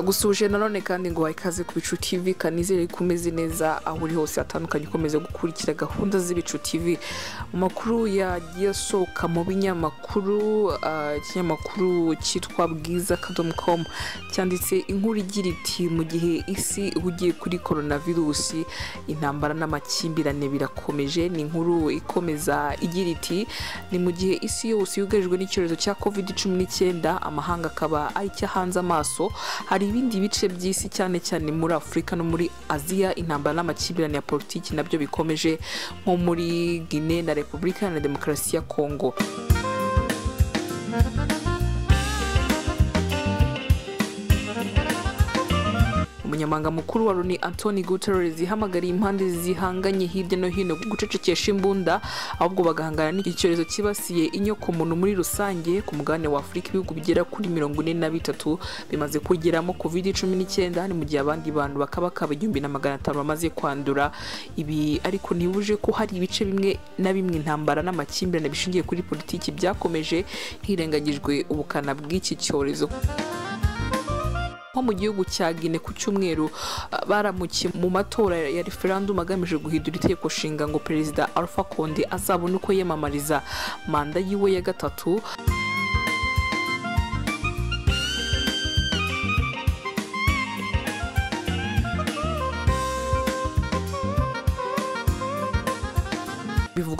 ndagusuje nanone kandi ngo ikaze ku bicu tv kanizere ko umeze neza aho uri hose hatandukanye ukomeza gukurikira gahunda z'ibicu tv mu makuru yagiye asohoka mu binyamakuru ah, ikinyamakuru cyitwa bwiza akadomo com cyanditse inkuru igira iti mu gihe isi ihugiye kuri coronavirusi intambara n'amakimbirane birakomeje. Ni inkuru ikomeza igira iti ni mu gihe isi yose yugarijwe n'icyorezo cya covid cumi n'icyenda amahanga akaba ari cyo ahanze amaso hari ibindi bice by'isi cyane cyane muri afurika no muri aziya intambara n'amakimbirane ya politiki na byo bikomeje nko muri guinea na repubulika iharanira demokarasi ya kongo umunyamabanga mukuru wa loni antoni guterres yahamagariye impande zihanganye hirya no hino gucecekesha imbunda ahubwo bagahangana n'iki cyorezo cyibasiye inyokomuntu muri rusange ku mugabane wa afurika ibihugu bigera kuri mirongo ine na bitatu bimaze kugeramo covid cumi n'icyenda ni mu gihe abandi bantu bakabakaba igihumbi na magana atanu bamaze kwandura. Ibi ariko ntibuje ko hari ibice bimwe na bimwe intambara n'amakimbirane bishingiye kuri politiki byakomeje hirengagijwe ubukana bw'iki cyorezo. Nko mu gihugu cya Guinea ku cyumweru ah, baramukiye mu matora ya referendum agamije guhindura itegeko nshinga ngo perezida Alpha Conde azabone uko yiyamamariza manda yiwe ya gatatu.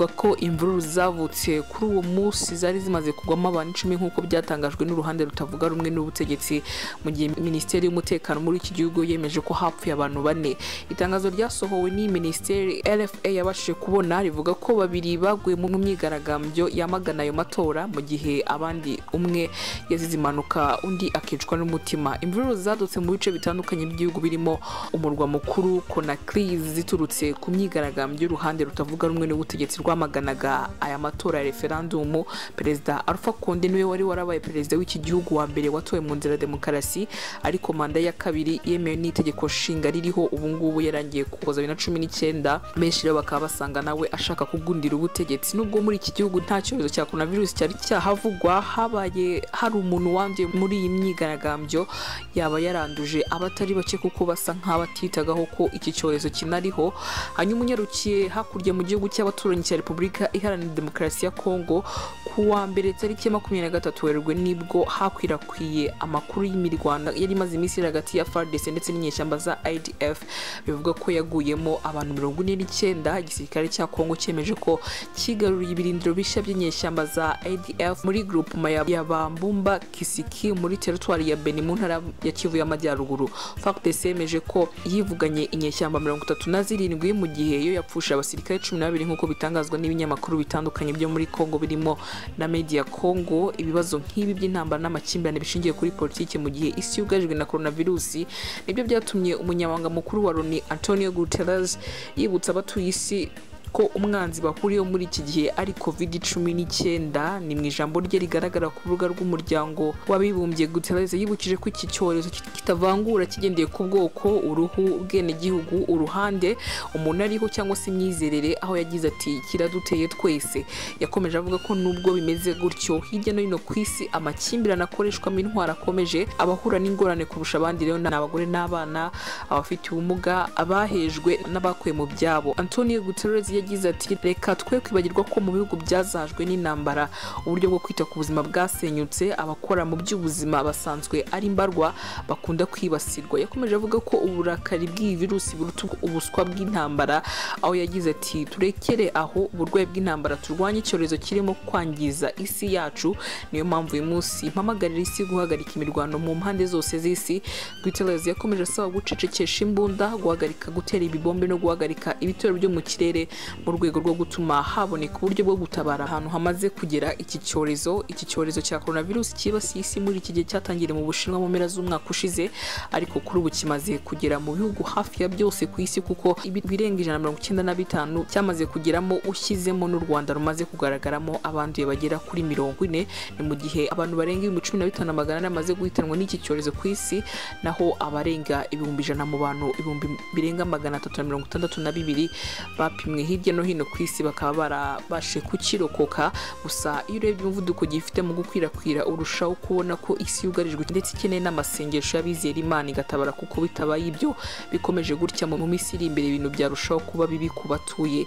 Bivuga ko imvururu zavutse kuri uwo munsi zari zimaze kugwamo abantu icumi nk'uko byatangajwe n'uruhande rutavuga rumwe n'ubutegetsi mu gihe minisiteri y'umutekano muri iki gihugu yemeje ko hapfuye abantu bane. Itangazo ryasohowe n'iyi minisiteri rfa yabashije kubona rivuga ko babiri baguye mu myigaragambyo yamagana ayo matora mu gihe abandi umwe yazize impanuka undi akicwa n'umutima. Imvururu zadutse mu bice bitandukanye by'igihugu birimo umurwa mukuru konakiri ziturutse ku myigaragambyo y'uruhande rutavuga rumwe n'ubutegetsi rwamaganaga aya matora ya referandumu perezida alpha konde ni we wari warabaye perezida w'iki gihugu wa mbere watowe mu nzira ya demokarasi ariko manda ya kabiri yemewe n'itegeko nshinga ririho ubu ngubu yarangiye kukoza bibiri na cumi n'icyenda. Benshi rero bakaba basanga nawe ashaka kugundira ubutegetsi. Nubwo muri iki gihugu nta cyorezo cya coronavirus cyari cyahavugwa habaye hari umuntu wanduye muri iyi myigaragambyo yaba yaranduje abatari bake kuko basa nk'abatitagaho ko iki cyorezo kinariho. Hanyuma unyarukiye hakurya mu gihugu cy'abaturanyi cya repubulika iharanira demokarasi ya kongo ku wa mbere tariki ya makumyabiri na gatatu werurwe ni bwo hakwirakwiye amakuru y'imirwano yari imaze iminsi iri hagati ya fardc ndetse n'inyeshyamba za idf bivuga ko yaguyemo abantu mirongo ine n'icyenda igisirikare cya kongo cyemeje ko kigaruriye ibirindiro bishya by'inyeshyamba za idf muri grupuma ya bambumba kisiki muri teritwari ya beni mu ntara ya kivu y'amajyaruguru. Fardc yemeje ko yivuganye inyeshyamba mirongo itatu na zirindwi mu gihe yo yapfusha abasirikare cumi n'abiri nk'uko bitangazwa n'ibinyamakuru bitandukanye byo muri kongo birimo na media kongo ibibazo nk'ibi by'intambara n'amakimbirane bishingiye kuri politiki mu gihe isi yugarijwe na coronavirusi ni byo byatumye umunyamabanga mukuru wa loni antonio guterres yibutsa abatuye isi ko umwanzi bahuriyeho muri iki gihe ari covid cumi n'icyenda ni mu ijambo rye rigaragara ku rubuga rw'umuryango w'abibumbye guterres yibukije ko iki cyorezo kitavangura kigendeye ku bwoko uruhu ubwenegihugu uruhande umuntu ariho cyangwa se imyizerere aho yagize ati kiraduteye twese. Yakomeje avuga ko nubwo bimeze gutyo hirya no hino ku isi amakimbirane akoreshwamo intwaro akomeje abahura n'ingorane kurusha abandi. Rero ni abagore n'abana abafite ubumuga abahejwe n'abakuwe mu byabo. Antonio guterres yagize ati reka twe kwibagirwa ko mu bihugu byazajwe n'intambara uburyo bwo kwita ku buzima bwasenyutse abakora mu by'ubuzima basanzwe ari mbarwa bakunda kwibasirwa. Yakomeje avuga ko uburakari bw'iyi virusi buruta ubuswa bw'intambara aho yagize ati turekere aho uburwayi bw'intambara turwanye icyorezo kirimo kwangiza isi yacu. Niyo mpamvu uyu munsi mpamagarira isi guhagarika imirwano mu mpande zose z'isi. Guterres yakomeje asaba gucecekesha imbunda guhagarika gutera ibibombe no guhagarika ibitero byo mu kirere mu rwego rwo gutuma haboneka uburyo bwo gutabara ahantu hamaze kugera iki cyorezo. Iki cyorezo cya coronavirus cyibasiye isi muri iki gihe cyatangiriye mu bushinwa mu mpera z'umwaka ushize ariko kuri ubu kimaze kugera mu bihugu hafi ya byose ku isi kuko ibirenga ijana na mirongo icyenda na bitanu cyamaze kugeramo ushyizemo n'u rwanda rumaze kugaragaramo abanduye bagera kuri mirongo ine. Ni mu gihe abantu barenga ibihumbi cumi na bitanu na magana ane bamaze guhitanwa n'iki cyorezo ku isi naho abarenga ibihumbi ijana mu bantu ibihumbi birenga magana atatu na mirongo itandatu na bibiri bapimwe hirya hirya no hino ku isi bakaba barabashe kukirokoka gusa iyo urebye umuvuduko gifite mu gukwirakwira urushaho kubona ko isi yugarijwe ndetse ikeneye n'amasengesho y'abizera imana igatabara kuko bitabaye ibyo bikomeje gutya mu minsi iri imbere ibintu byarushaho kuba bibi ku batuye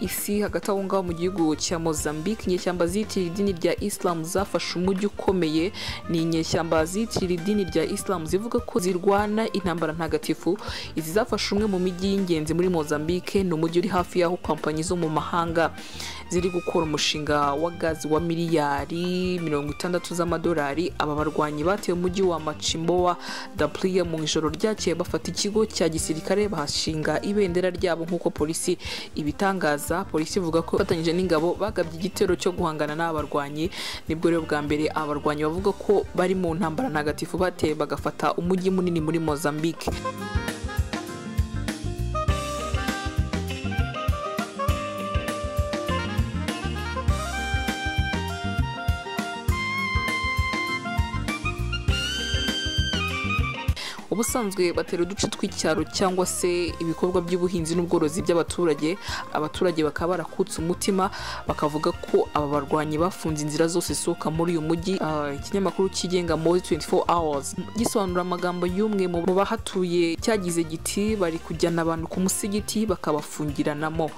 isi. Hagati aho ngaho mu gihugu cya mozambique inyeshyamba ziyitirira idini rya islam zafashe umujyi ukomeye. Ni inyeshyamba ziyitirira idini rya islam zivuga ko zirwana intambara ntagatifu. Izi zafashe umwe mu mijyi y'ingenzi muri mozambique ni umujyi uri hafi y'aho kompanyi zo mu mahanga ziri gukora umushinga wa gazi wa miliyari mirongo itandatu z'amadolari. Aba barwanyi bateye umujyi wa macimbowa dapliya mu ijoro ryakeye bafata ikigo cya gisirikare bahashinga ibendera ryabo nk'uko polisi ibitangaza. Polisi ivuga ko ifatanyije n'ingabo bagabye igitero cyo guhangana n'aba barwanyi ni bwo rero bwa mbere aba barwanyi bavuga ko bari mu ntambara ntagatifu bateye bagafata umujyi munini muri mozambique. Ubusanzwe batera uduce tw'icyaro cyangwa se ibikorwa by'ubuhinzi n'ubworozi by'abaturage abaturage bakaba barakutse umutima bakavuga ko aba barwanyi bafunze inzira zose zisohoka muri uyu mujyi. Ikinyamakuru kigenga muri 24 hours gisobanura amagambo y'umwe mu bahatuye cyagize giti bari kujyana abantu ku musigiti bakabafungiranamo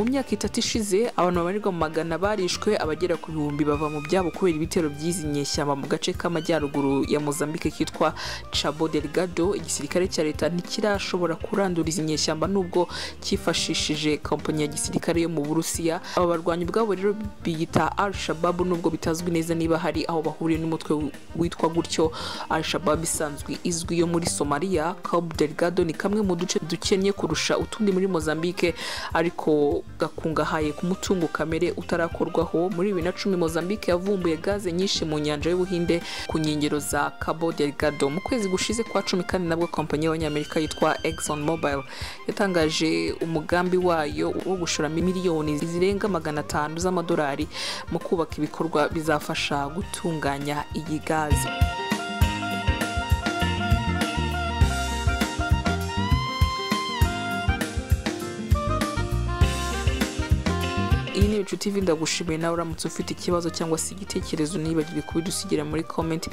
mu myaka itatu ishize abantu babarirwa mu magana barishwe abagera ku bihumbi bava mu byabo kubera ibitero by'izi nyeshyamba mu gace k'amajyaruguru ya mozambique kitwa cabo delgado. Igisirikare cya leta ntikirashobora kurandura izi nyeshyamba nubwo cyifashishije kompanyi ya gisirikare yo mu burusiya. Aba barwanyi ubwabo rero biyita al shababu nubwo bitazwi neza niba hari aho bahuriye n'umutwe witwa gutyo al shababu isanzwe izwi yo muri somaliya cabo delgado ni kamwe mu duce dukennye kurusha utundi muri mozambique ariko gakungahaye ku mutungo kamere utarakorwaho. Muri bibiri na cumi mozambique yavumbuye gaze nyinshi mu nyanja y'ubuhinde ku nkengero za cabo delgado. Mu kwezi gushize kwa cumi kandi nabwo kompanyi y'abanyamerika yitwa exxon mobile yatangaje umugambi wayo wo gushora miliyoni zirenga magana atanu z'amadolari mu kubaka ibikorwa bizafasha gutunganya iyi gaze. Iyi ni ibicu tv ndagushimiye nawe uramutse ufite ikibazo cyangwa se igitekerezo ntibagirwe kubidusigira muri comment.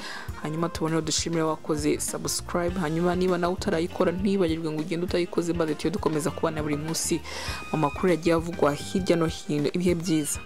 Hanyuma tuboneho dushimire wakoze subscribe hanyuma niba nawe utarayikora ntibagirwe ngo ugende utayikoze maze tuyo dukomeza kubana buri munsi. Mu makuru yagiye avugwa hirya no hino ibihe byiza.